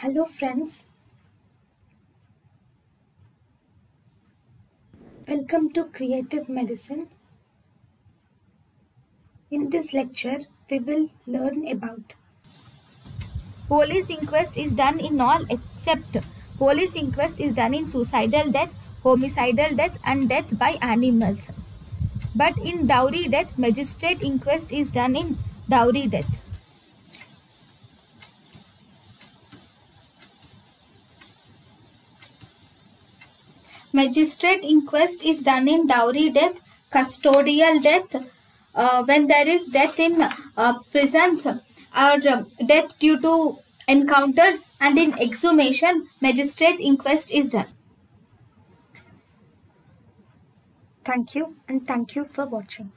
Hello friends. Welcome to Creative Medicine. In this lecture, we will learn about Police inquest is done in all except police inquest is done in suicidal death, homicidal death and death by animals. But in dowry death, magistrate inquest is done in dowry death. Magistrate inquest is done in dowry death, custodial death, uh, when there is death in uh, prisons or uh, death due to encounters and in exhumation, magistrate inquest is done. thank you and thank you for watching.